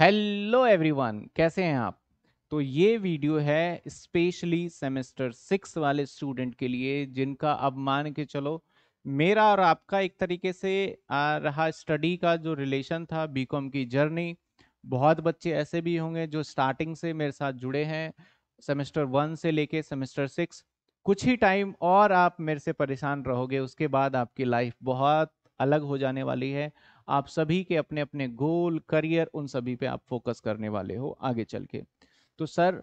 Hello everyone कैसे हैं आप? तो ये वीडियो है स्पेशली सेमेस्टर सिक्स वाले स्टूडेंट के लिए, जिनका अब मान के चलो, मेरा और आपका एक तरीके से, आ, रहा स्टडी का जो रिलेशन था बीकॉम की जर्नी बहुत बच्चे ऐसे भी होंगे जो स्टार्टिंग से मेरे साथ जुड़े हैं सेमेस्टर वन से लेके सेमेस्टर सिक्स कुछ ही टाइम और आप मेरे से परेशान रहोगे, उसके बाद आपकी लाइफ बहुत अलग हो जाने वाली है। आप सभी के अपने अपने गोल, करियर, उन सभी पे आप फोकस करने वाले हो आगे चल के। तो सर,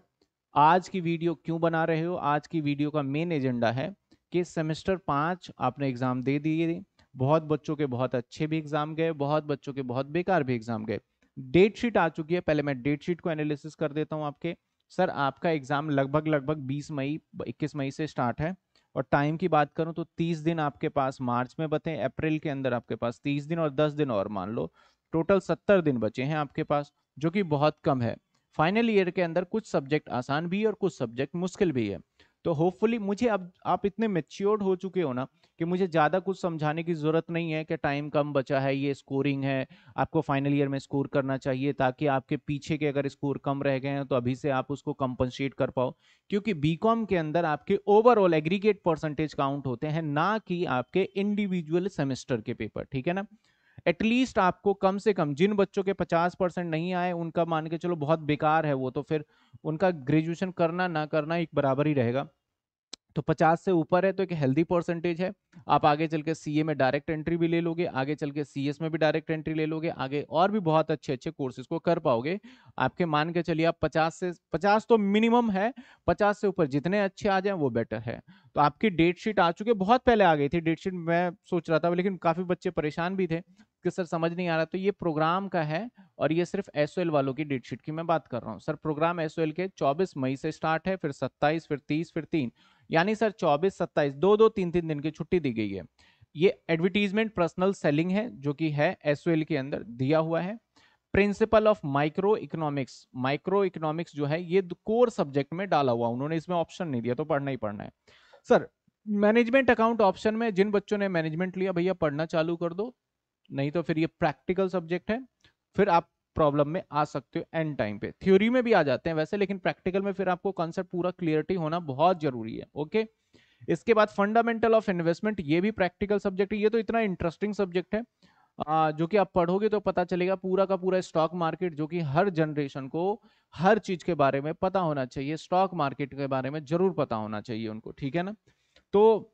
आज की वीडियो क्यों बना रहे हो? आज की वीडियो का मेन एजेंडा है कि सेमेस्टर पाँच आपने एग्ज़ाम दे दिए। बहुत बच्चों के बहुत अच्छे भी एग्ज़ाम गए, बहुत बच्चों के बहुत बेकार भी एग्ज़ाम गए। डेट शीट आ चुकी है। पहले मैं डेट शीट को एनालिसिस कर देता हूँ आपके। सर, आपका एग्ज़ाम लगभग लगभग 20 मई 21 मई से स्टार्ट है। और टाइम की बात करूँ तो 30 दिन आपके पास मार्च में बचे अप्रैल के अंदर आपके पास 30 दिन और 10 दिन और मान लो। टोटल 70 दिन बचे हैं आपके पास, जो कि बहुत कम है। फाइनल ईयर के अंदर कुछ सब्जेक्ट आसान भी है और कुछ सब्जेक्ट मुश्किल भी है। तो होपफुली मुझे अब आप इतने मेच्योर्ड हो चुके हो ना कि मुझे ज़्यादा कुछ समझाने की ज़रूरत नहीं है कि टाइम कम बचा है, ये स्कोरिंग है, आपको फाइनल ईयर में स्कोर करना चाहिए ताकि आपके पीछे के अगर स्कोर कम रह गए हैं तो अभी से आप उसको कंपनसेट कर पाओ। क्योंकि बीकॉम के अंदर आपके ओवरऑल एग्रीगेट परसेंटेज काउंट होते हैं, ना कि आपके इंडिविजुअल सेमेस्टर के पेपर, ठीक है ना? एटलीस्ट आपको कम से कम, जिन बच्चों के 50 परसेंट नहीं आए, उनका मान के चलो बहुत बेकार है वो तो फिर उनका ग्रेजुएशन करना ना करना एक बराबर ही रहेगा। तो 50 से ऊपर है तो एक हेल्दी परसेंटेज है। आप आगे चल के सीए में डायरेक्ट एंट्री भी ले लोगे, आगे चल के सीएस में भी डायरेक्ट एंट्री ले लोगे, आगे और भी बहुत अच्छे अच्छे कोर्सेज को कर पाओगे। आपके मान के चलिए आप 50 से 50 तो मिनिमम है 50 से ऊपर जितने अच्छे आ जाए, वो बेटर है। तो आपकी डेट शीट आ चुकी है बहुत पहले आ गई थी डेट शीट मैं सोच रहा था, लेकिन काफ़ी बच्चे परेशान भी थे, कि सर समझ नहीं आ रहा। तो ये प्रोग्राम का है, और ये सिर्फ़ एस वालों की डेट शीट की मैं बात कर रहा हूँ। सर प्रोग्राम एस के चौबीस मई से स्टार्ट है, फिर सत्ताईस, फिर तीस, फिर तीन। यानी सर 24 27 दो दो तीन तीन दिन की छुट्टी दी गई है। ये एडवर्टीजमेंट पर्सनल सेलिंग है, जो कि है एस के अंदर दिया हुआ है। Principle of micro economics micro economics जो है, ये कोर सब्जेक्ट में डाला हुआ, उन्होंने इसमें ऑप्शन नहीं दिया तो पढ़ना ही पढ़ना है। सर मैनेजमेंट अकाउंट ऑप्शन में जिन बच्चों ने मैनेजमेंट लिया, भैया, पढ़ना चालू कर दो। नहीं तो फिर ये प्रैक्टिकल सब्जेक्ट है। फिर आप प्रॉब्लम में आ सकते हो एंड टाइम पे। थ्योरी में भी आ जाते हैं वैसे, लेकिन प्रैक्टिकल में फिर आपको कॉन्सेप्ट पूरा क्लियरिटी होना बहुत ज़रूरी है ओके इसके बाद फंडामेंटल ऑफ़ इन्वेस्टमेंट ये भी प्रैक्टिकल सब्जेक्ट है। ये तो इतना इंटरेस्टिंग सब्जेक्ट है जो कि आप पढ़ोगे तो पता चलेगा पूरा का पूरा स्टॉक मार्केट जो कि हर जनरेशन को हर चीज़ के बारे में पता होना चाहिए स्टॉक मार्केट के बारे में ज़रूर पता होना चाहिए उनको, ठीक है ना? तो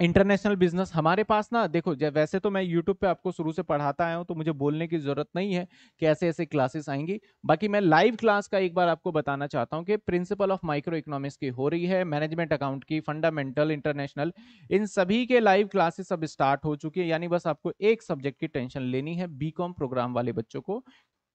इंटरनेशनल बिज़नेस हमारे पास ना, देखो वैसे तो मैं यूट्यूब पे आपको शुरू से पढ़ाता आया हूँ तो मुझे बोलने की ज़रूरत नहीं है कि ऐसे ऐसे क्लासेस आएँगी। बाकी मैं लाइव क्लास का एक बार आपको बताना चाहता हूँ कि प्रिंसिपल ऑफ़ माइक्रो इकोनॉमिक्स की हो रही है, मैनेजमेंट अकाउंट की, फंडामेंटल, इंटरनेशनल, इन सभी के लाइव क्लासेस अब स्टार्ट हो चुकी है, यानी बस आपको एक सब्जेक्ट की टेंशन लेनी है बीकॉम प्रोग्राम वाले बच्चों को।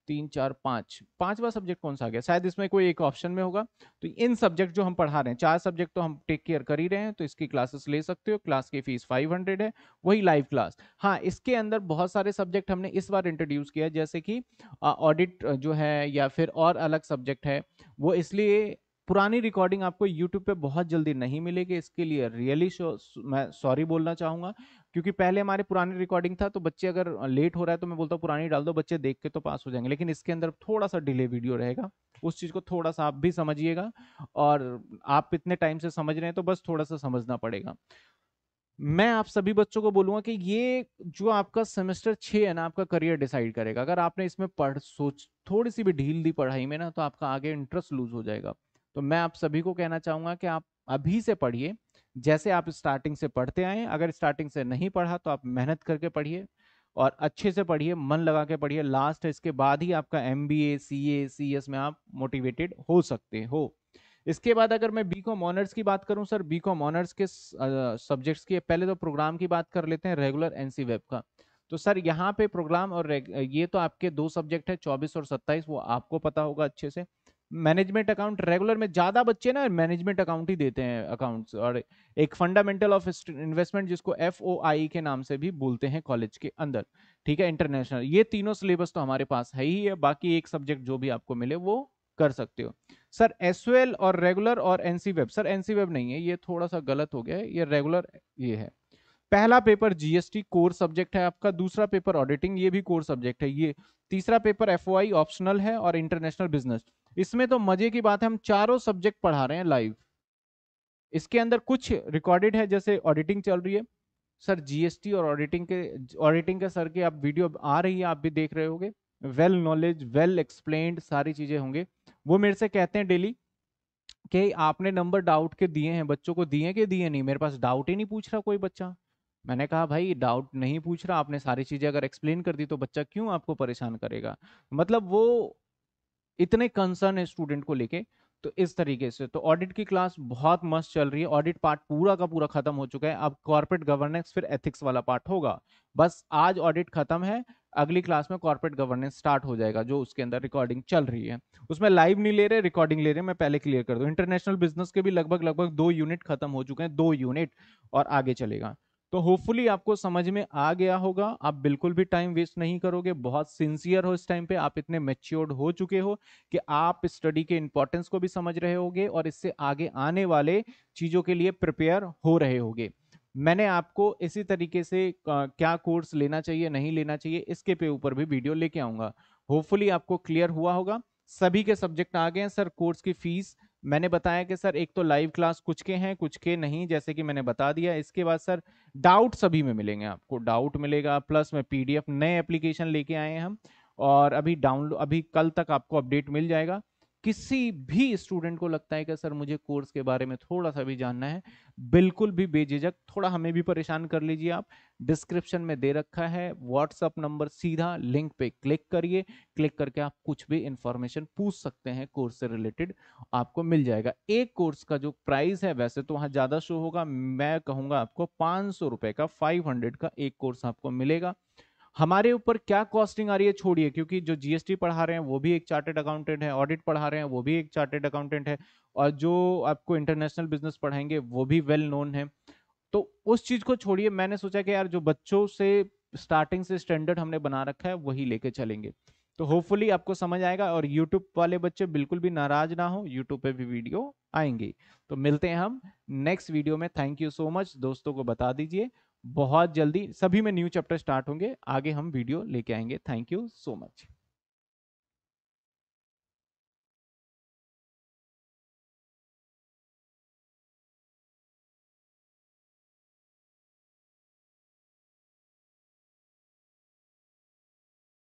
तीन, चार, पाँच। पांचवा सब्जेक्ट कौन सा आ गया? शायद इसमें कोई एक ऑप्शन में होगा। तो इन सब्जेक्ट जो हम पढ़ा रहे हैं, चार सब्जेक्ट तो हम टेक केयर कर ही रहे हैं तो इसकी क्लासेस ले सकते हो। क्लास की फ़ीस 500 है, वही लाइव क्लास हाँ इसके अंदर बहुत सारे सब्जेक्ट हमने इस बार इंट्रोड्यूस किया जैसे कि ऑडिट जो है या फिर और अलग सब्जेक्ट है, वो इसलिए पुरानी रिकॉर्डिंग आपको यूट्यूब पे बहुत जल्दी नहीं मिलेगी, इसके लिए रियली मैं सॉरी बोलना चाहूँगा, क्योंकि पहले हमारे पुरानी रिकॉर्डिंग था तो बच्चे अगर लेट हो रहा है तो मैं बोलता हूँ, पुरानी डाल दो, बच्चे देख के तो पास हो जाएँगे। लेकिन इसके अंदर थोड़ा सा डिले वीडियो रहेगा, उस चीज़ को थोड़ा सा आप भी समझिएगा, और आप इतने टाइम से समझ रहे हैं तो बस थोड़ा सा समझना पड़ेगा। मैं आप सभी बच्चों को बोलूँगा कि ये जो आपका सेमेस्टर छः है ना, आपका करियर डिसाइड करेगा। अगर आपने इसमें पढ़, सोच थोड़ी सी भी ढील दी पढ़ाई में ना तो आपका आगे इंटरेस्ट लूज हो जाएगा। तो मैं आप सभी को कहना चाहूँगा कि आप अभी से पढ़िए। जैसे आप स्टार्टिंग से पढ़ते आए, अगर स्टार्टिंग से नहीं पढ़ा तो आप मेहनत करके पढ़िए और अच्छे से पढ़िए, मन लगा के पढ़िए। लास्ट इसके बाद ही आपका M B A C A C S में आप मोटिवेटेड हो सकते हो। इसके बाद अगर मैं बी कॉम ऑनर्स की बात करूँ, सर बी कॉम ऑनर्स के सब्जेक्ट्स की पहले तो प्रोग्राम की बात कर लेते हैं रेगुलर एनसी वेब का। तो सर, यहाँ पे प्रोग्राम और ये तो आपके दो सब्जेक्ट है, चौबीस और सत्ताईस, वो आपको पता होगा अच्छे से। मैनेजमेंट अकाउंट रेगुलर में ज़्यादा बच्चे ना मैनेजमेंट अकाउंट ही देते हैं अकाउंट्स और एक फंडामेंटल ऑफ़ इन्वेस्टमेंट जिसको एफ़ ओ आई के नाम से भी बोलते हैं कॉलेज के अंदर, ठीक है? इंटरनेशनल ये तीनों सिलेबस तो हमारे पास है ही है, बाकी एक सब्जेक्ट जो भी आपको मिले वो कर सकते हो। सर एस और रेगुलर और NC web sir NC web नहीं है, ये थोड़ा सा गलत हो गया है, ये रेगुलर ये है। पहला पेपर जीएसटी कोर सब्जेक्ट है आपका, दूसरा पेपर ऑडिटिंग ये भी कोर सब्जेक्ट है, ये तीसरा पेपर एफ़ ऑप्शनल है और इंटरनेशनल बिज़नेस इसमें तो मज़े की बात है, हम चारों सब्जेक्ट पढ़ा रहे हैं लाइव इसके अंदर कुछ रिकॉर्डेड है, जैसे ऑडिटिंग चल रही है। सर जीएसटी और ऑडिटिंग के ऑडिटिंग के सर के आप वीडियो आ रही है, आप भी देख रहे होगे। वेल नॉलेज वेल एक्सप्लेन्ड सारी चीज़ें होंगे। वो मेरे से कहते हैं डेली कि आपने नंबर डाउट के दिए हैं, बच्चों को दिए कि दिए नहीं? मेरे पास डाउट ही नहीं पूछ रहा कोई बच्चा। मैंने कहा, भाई डाउट नहीं पूछ रहा, आपने सारी चीज़ें अगर एक्सप्लेन कर दी तो बच्चा क्यों आपको परेशान करेगा? मतलब वो इतने कंसर्न है स्टूडेंट को लेके तो इस तरीके से। तो ऑडिट की क्लास बहुत मस्त चल रही है। ऑडिट पार्ट पूरा का पूरा खत्म हो चुका है। अब कॉर्पोरेट गवर्नेंस फिर एथिक्स वाला पार्ट होगा। बस आज ऑडिट खत्म है। अगली क्लास में कॉर्पोरेट गवर्नेंस स्टार्ट हो जाएगा, जो उसके अंदर रिकॉर्डिंग चल रही है। उसमें लाइव नहीं ले रहे रिकॉर्डिंग ले रहे मैं पहले क्लियर कर दूँ। इंटरनेशनल बिज़नेस के भी लगभग लगभग दो यूनिट खत्म हो चुके हैं, दो यूनिट और आगे चलेगा। तो होपफुली आपको समझ में आ गया होगा। आप बिल्कुल भी टाइम वेस्ट नहीं करोगे। बहुत सिंसियर हो इस टाइम पे। आप इतने मेच्योर्ड हो चुके हो कि आप स्टडी के इंपॉर्टेंस को भी समझ रहे होगे और इससे आगे आने वाले चीज़ों के लिए प्रिपेयर हो रहे होगे। मैंने आपको इसी तरीके से क्या कोर्स लेना चाहिए, नहीं लेना चाहिए, इसके पे ऊपर भी वीडियो लेके आऊँगा। होपफुली आपको क्लियर हुआ होगा। सभी के सब्जेक्ट आ गए हैं सर कोर्स की फ़ीस मैंने बताया कि सर, एक तो लाइव क्लास कुछ के हैं, कुछ के नहीं, जैसे कि मैंने बता दिया। इसके बाद सर डाउट सभी में मिलेंगे आपको। डाउट मिलेगा प्लस में पीडीएफ नए एप्लीकेशन लेके आए हैं हम, और अभी डाउनलोड अभी कल तक आपको अपडेट मिल जाएगा। किसी भी स्टूडेंट को लगता है कि सर मुझे कोर्स के बारे में थोड़ा सा भी जानना है, बिल्कुल भी बेझिझक, थोड़ा हमें भी परेशान कर लीजिए आप। डिस्क्रिप्शन में दे रखा है व्हाट्सअप नंबर सीधा लिंक पे क्लिक करिए, क्लिक करके आप कुछ भी इंफॉर्मेशन पूछ सकते हैं कोर्स से रिलेटेड, आपको मिल जाएगा। एक कोर्स का जो प्राइस है वैसे तो वहाँ ज़्यादा शो होगा, मैं कहूँगा आपको पाँच सौ का, फाइव का एक कोर्स आपको मिलेगा। हमारे ऊपर क्या कॉस्टिंग आ रही है, छोड़िए, क्योंकि जो जीएसटी पढ़ा रहे हैं, वो भी एक चार्टेड अकाउंटेंट है ऑडिट पढ़ा रहे हैं, वो भी एक चार्टेड अकाउंटेंट है, और जो आपको इंटरनेशनल बिज़नेस पढ़ाएँगे, वो भी वेल नोन है। तो उस चीज़ को छोड़िए, मैंने सोचा कि यार जो बच्चों से स्टार्टिंग से स्टैंडर्ड हमने बना रखा है, वही लेके चलेंगे। तो होपफुली आपको समझ आएगा, और यूट्यूब वाले बच्चे बिल्कुल भी नाराज़ ना हो यूट्यूब पे भी वीडियो आएँगे। तो मिलते हैं हम नेक्स्ट वीडियो में। थैंक यू सो मच दोस्तों को बता दीजिए। बहुत जल्दी सभी में न्यू चैप्टर स्टार्ट होंगे। आगे हम वीडियो लेके आएँगे। Thank you so much